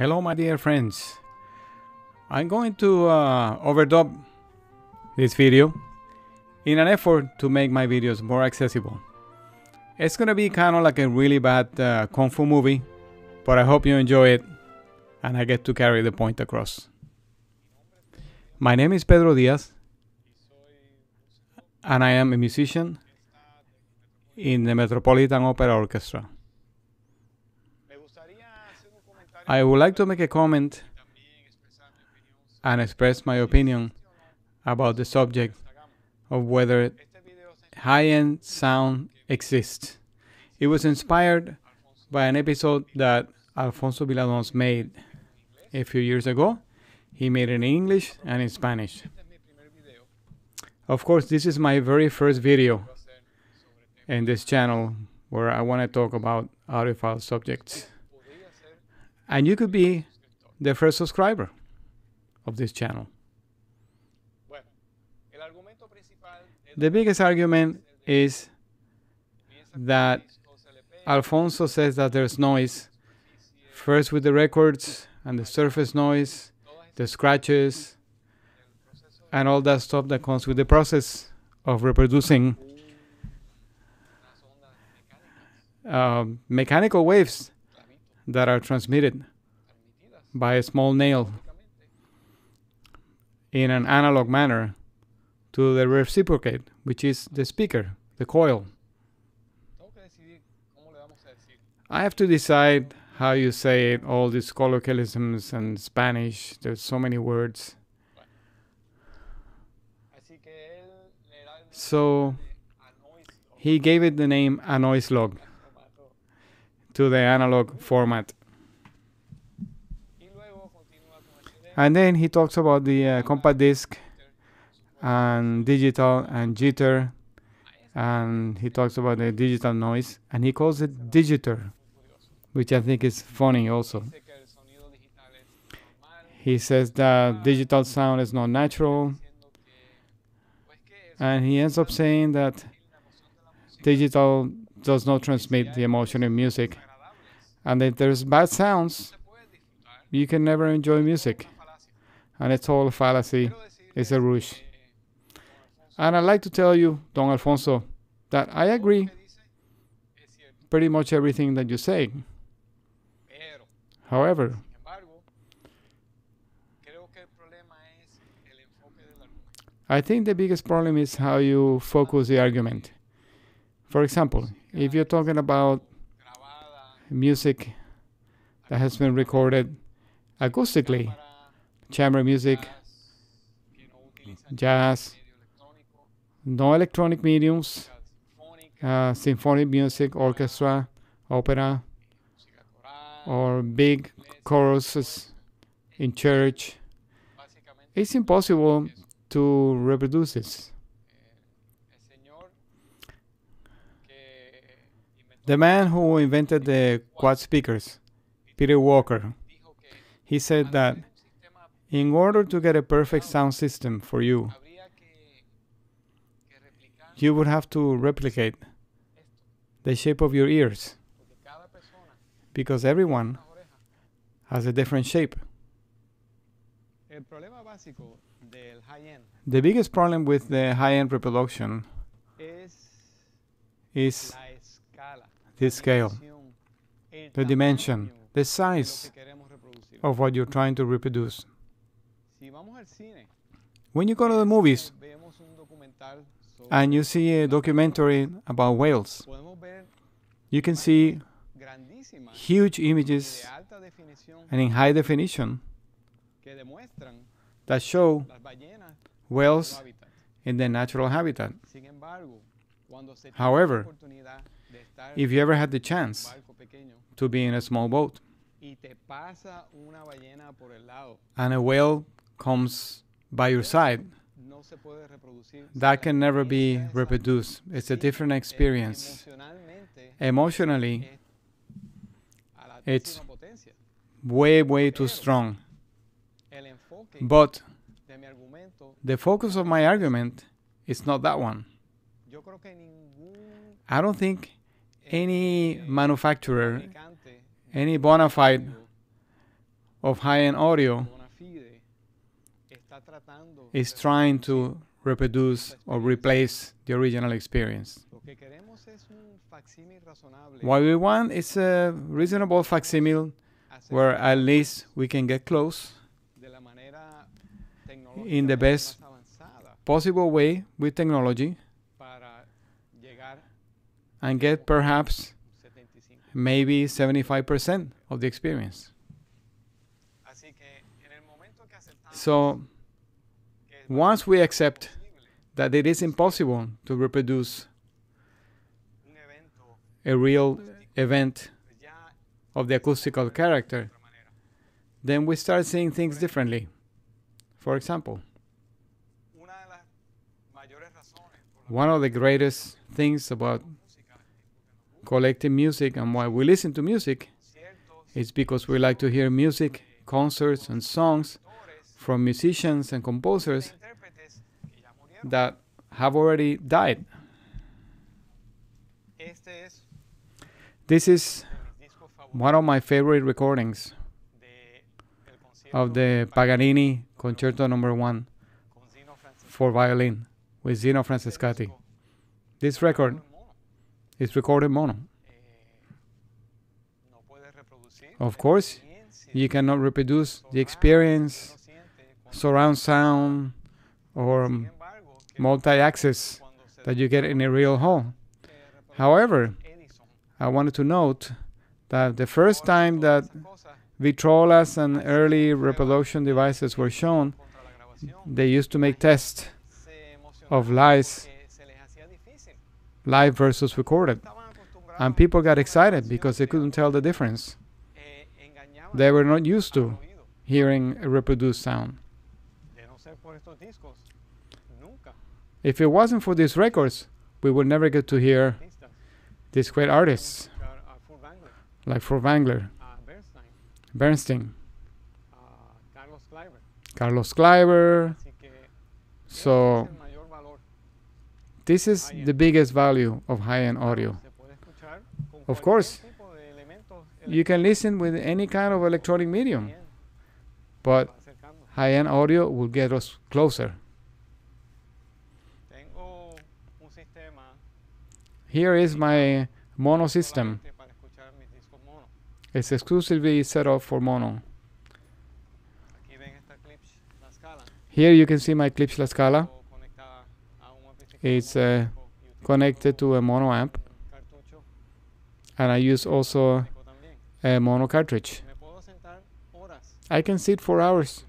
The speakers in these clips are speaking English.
Hello, my dear friends. I'm going to uh, overdub this video in an effort to make my videos more accessible. It's gonna be kind of like a really bad uh, kung fu movie, but I hope you enjoy it and I get to carry the point across. My name is Pedro Diaz, and I am a musician in the Metropolitan Opera Orchestra. I would like to make a comment and express my opinion about the subject of whether high-end sound exists. It was inspired by an episode that Alfonso Villadons made a few years ago. He made it in English and in Spanish. Of course, this is my very first video in this channel where I want to talk about audiophile subjects. And you could be the first subscriber of this channel. The biggest argument is that Alfonso says that there's noise, first with the records and the surface noise, the scratches, and all that stuff that comes with the process of reproducing um, mechanical waves that are transmitted by a small nail in an analog manner to the reciprocate, which is the speaker, the coil. I have to decide how you say it, all these colloquialisms and Spanish. There's so many words. So he gave it the name a log to the analog format. And then he talks about the uh, compact disc and digital and jitter and he talks about the digital noise and he calls it digitor which I think is funny also. He says that digital sound is not natural and he ends up saying that digital does not transmit the emotion in music and if there's bad sounds you can never enjoy music and it's all a fallacy it's a ruse and I'd like to tell you, Don Alfonso, that I agree pretty much everything that you say. However, I think the biggest problem is how you focus the argument. For example, if you're talking about music that has been recorded acoustically, chamber music, jazz, no electronic mediums, uh, symphonic music, orchestra, opera, or big choruses in church. It's impossible to reproduce this. The man who invented the quad speakers, Peter Walker, he said that in order to get a perfect sound system for you, you would have to replicate the shape of your ears because everyone has a different shape. The biggest problem with the high-end reproduction is the scale, the dimension, the size of what you're trying to reproduce. When you go to the movies and you see a documentary about whales, you can see huge images and in high definition that show whales in their natural habitat. However, if you ever had the chance to be in a small boat and a whale comes by your side, that can never be reproduced. It's a different experience. Emotionally, it's way, way too strong. But the focus of my argument is not that one. I don't think any manufacturer, any bona fide of audio fide está tratando is trying to reproduce or replace the original experience. What we want is a reasonable facsimile where at least we can get close in the best possible way with technology and get perhaps a un 75. maybe 75% of the experience. So once we accept that it is impossible to reproduce a real event of the acoustical character, then we start seeing things differently. For example, one of the greatest things about collecting music and why we listen to music is because we like to hear music, concerts, and songs from musicians and composers that have already died. This is one of my favorite recordings of the Paganini Concerto Number Zino Francescatti. for violin with Zino Francescatti. This record is recorded mono. Eh, no puedes reproducir Of course, You cannot reproduce the experience, que uno siente cuando- surround sound, or Sin embargo, que multi-access cuando se that you get in a real hall. However, I wanted to note that the first time that Vitrolas and early reproduction devices were shown, contra la grabación, they used to make tests of lies, live versus recorded. And people got excited because they couldn't tell the difference. They were not used to hearing a reproduced sound. If it wasn't for these records, we would never get to hear these great artists like Furtwängler, Bernstein, Carlos Kleiber. So this is the biggest value of high-end audio. Of course. You can listen with any kind of electronic medium, but high-end audio will get us closer. Here is my mono system. It's exclusively set up for mono. Clips. Here you can see my Klipsch La Scala It's, uh, connected to a mono amp, and I use also a mono cartridge. I can sit for hours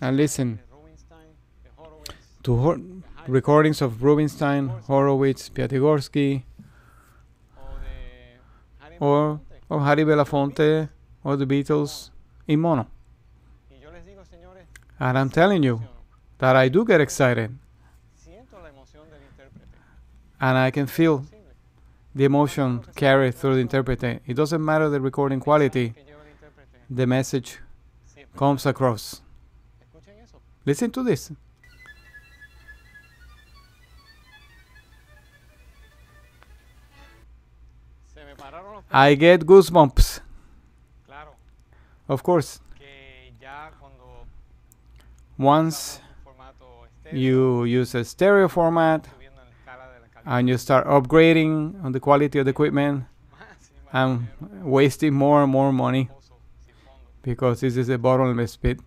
and listen to hor- recordings of Rubinstein, Horowitz, Piatigorsky, or or Harry Belafonte or the Beatles in mono. And I'm telling you that I do get excited and I can feel the emotion carried through the interpreter. It doesn't matter the recording quality, the message comes across. Listen to this. I get goosebumps. Of course, once you use a stereo format and you start upgrading on the quality of the equipment and wasting more and more money because this is a bottomless pit.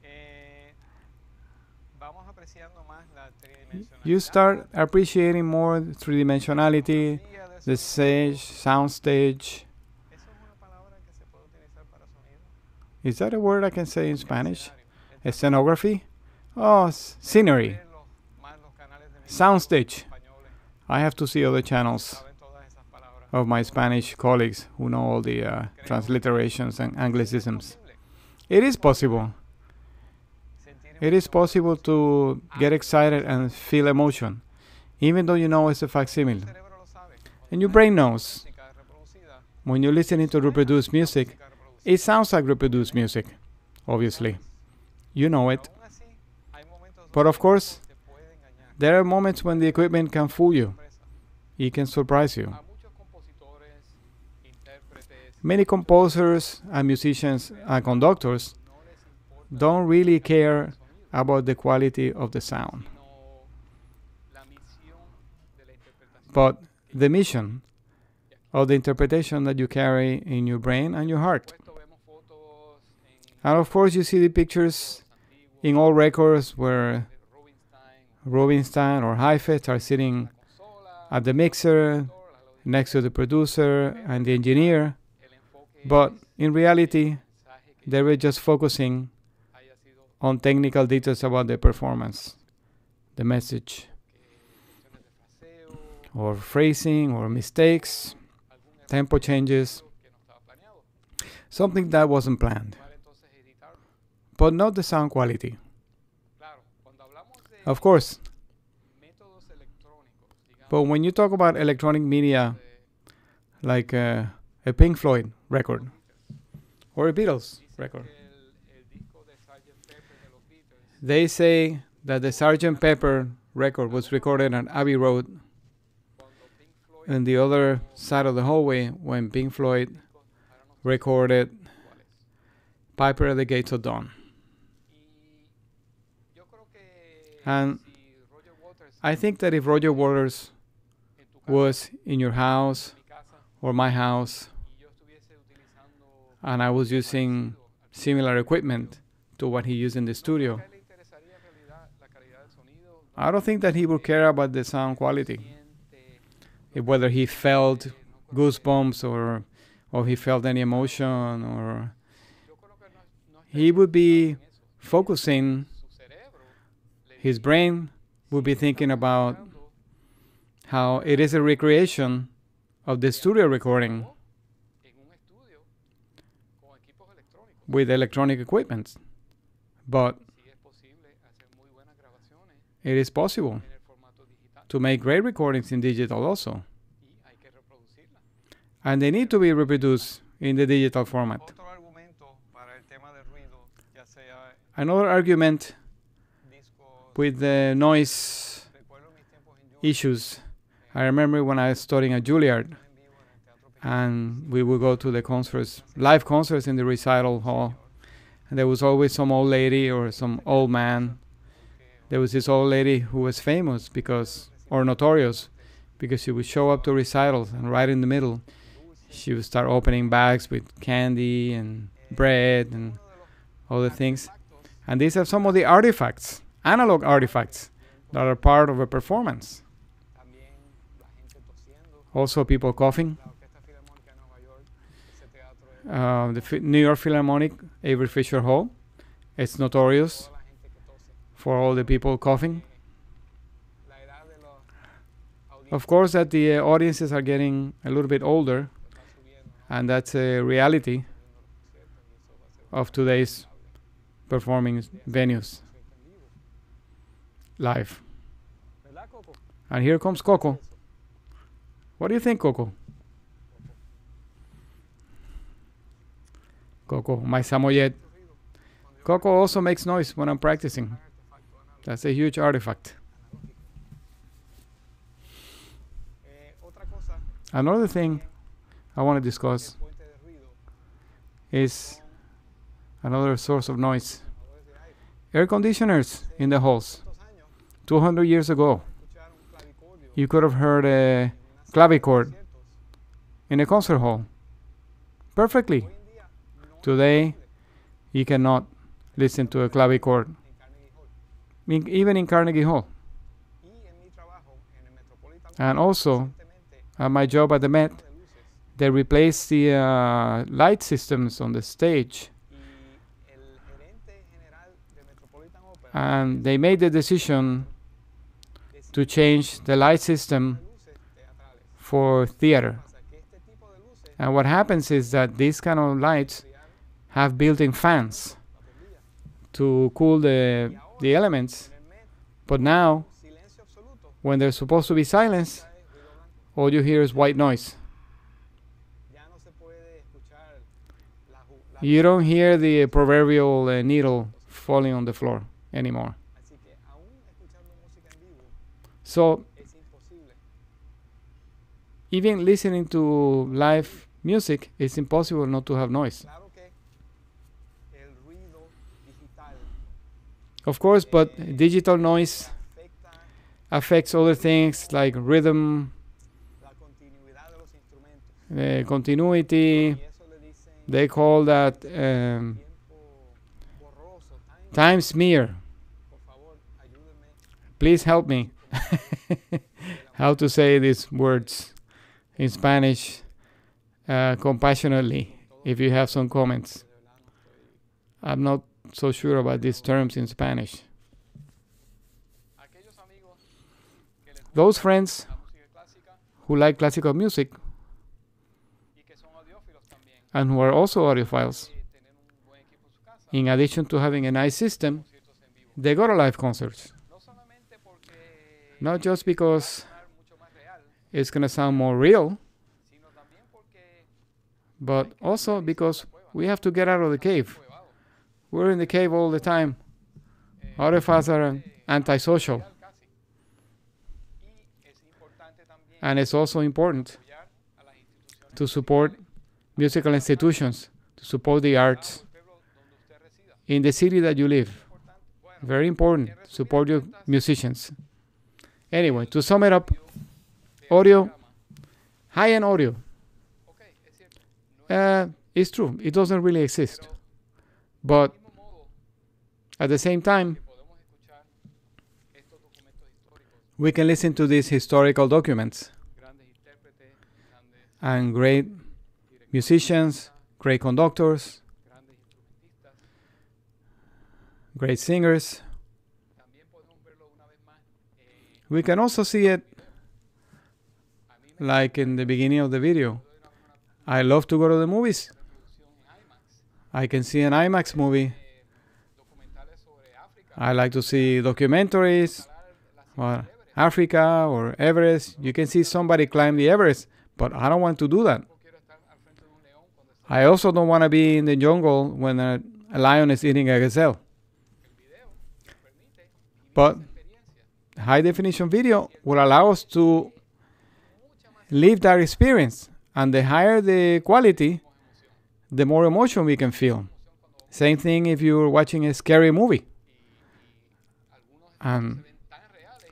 You start appreciating more three dimensionality, the stage, sound stage. Is that a word I can say in Spanish? Scenography? Oh, scenery, soundstage. I have to see other channels of my Spanish colleagues who know all the uh, transliterations and anglicisms. It is possible. It is possible to get excited and feel emotion, even though you know it's a facsimile. And your brain knows. When you're listening to reproduced music, it sounds like reproduced music, obviously. You know it. But of course, There are moments when the equipment can fool you, it can surprise you. Many composers and musicians and conductors, don't really care about the quality of the sound. but the mission of the interpretation that you carry in your brain and your heart. And of course, you see the pictures in all records where Rubinstein, or Heifetz are sitting at the mixer next to the producer and the engineer, but in reality, they were just focusing on technical details about the performance, the message, or phrasing, or mistakes, tempo changes, something that wasn't planned, but not the sound quality. Of course, but when you talk about electronic media, like uh, a Pink Floyd record or a Beatles record. They say that the Sgt. Pepper record was recorded on Abbey Road in the other side of the hallway when Pink Floyd recorded. Piper at the Gates of Dawn. And I think that if Roger Waters was in your house or my house and I was using similar equipment to what he used in the studio. I don't think that he would care about the sound quality, whether he felt goosebumps or or he felt any emotion or he would be focusing his brain would be thinking about how it is a recreation of the studio recording algo en un estudio con equipos electrónicos, with electronic equipment. But sí es posible hacer muy buenas grabaciones it is possible en el formato digital to make great recordings in digital also. y hay que reproducirla. And they need to be reproduced in the digital format. Otro argumento para el tema del ruido, ya sea Another argument with the noise issues. I remember when I was studying at Juilliard and we would go to the concerts, live concerts in the recital hall. And there was always some old lady or some old man. There was this old lady who was famous because, or notorious, because she would show up to recitals and right in the middle, she would start opening bags with candy and bread and other things. And these are some of the artifacts, analog artifacts, that are part of a performance. Also, people coughing. Uh, the New York Philharmonic, Avery Fisher Hall, it's notorious for all the people coughing. Of course, that the uh, audiences are getting a little bit older, and that's a reality of today's performing venues. Live. And here comes Coco. What do you think, Coco? Coco, my Samoyed. Coco also makes noise when I'm practicing. That's a huge artifact. Another thing I want to discuss is another source of noise. Air conditioners in the halls. Estos años 200 years ago, you could have heard a clavichord in a concert hall perfectly. Today, You cannot listen to a clavichord, even in Carnegie Hall. And also, At my job at the Met, they replaced the uh, light systems on the stage, and they made the decision to change the light system for theater. And what happens is that these kind of lights have built-in fans to cool the, the elements. But now, when there's supposed to be silence, all you hear is white noise. You don't hear the proverbial uh, needle falling on the floor anymore. So even listening to live music, it's impossible not to have noise. Claro que el ruido digital Of course, but digital noise affects other things like rhythm, la continuidad de los instrumentos. uh, continuity. Y eso le dicen They call that um, time. smear. Por favor, ayúdenme. Please help me how to say these words in Spanish uh, compassionately if you have some comments. I'm not so sure about these terms in Spanish. Those friends who like classical music and who are also audiophiles, in addition to having a nice system, they go to live concerts. Not just because it's going to sound more real, but also because we have to get out of the cave. We're in the cave all the time. Eh, Audiophiles are antisocial. And it's also important to support musical institutions, to support the arts in the city that you live. Very important. Support your musicians. Anyway, to sum it up, audio, high end audio, uh, it's true. It doesn't really exist. But at the same time, we can listen to these historical documents and great musicians, great conductors, great singers. We can also see it like in the beginning of the video. I love to go to the movies. I can see an IMAX movie. I like to see documentaries, or. Africa or Everest. You can see somebody climb the Everest, but I don't want to do that. I also don't want to be in the jungle when a, a lion is eating a gazelle. But-. High definition video will allow us to live that experience, and the higher the quality, the more emotion we can feel. Same thing if you're watching a scary movie. And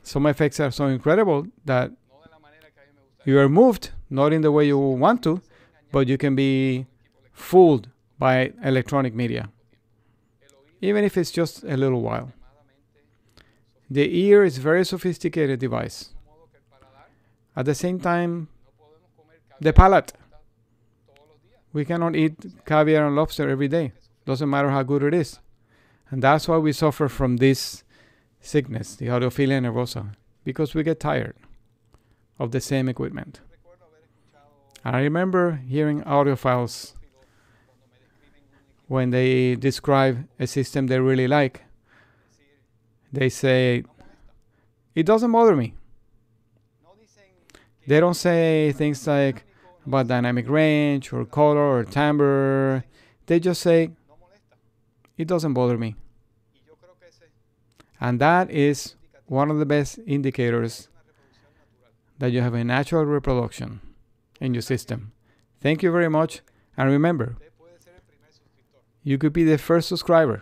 some effects are so incredible that you are moved, not in the way you want to, but you can be fooled by electronic media, even if it's just a little while. The ear is a very sophisticated device. At the same time, the palate. We cannot eat caviar and lobster every day. Doesn't matter how good it is. And that's why we suffer from this sickness, the audiophilia nervosa, because we get tired of the same equipment. I remember hearing audiophiles when they describe a system they really like. They say, it doesn't bother me. They don't say things like about dynamic range or color or timbre. They just say, it doesn't bother me. And that is one of the best indicators that you have a natural reproduction in your system. Thank you very much. And remember, you could be the first subscriber.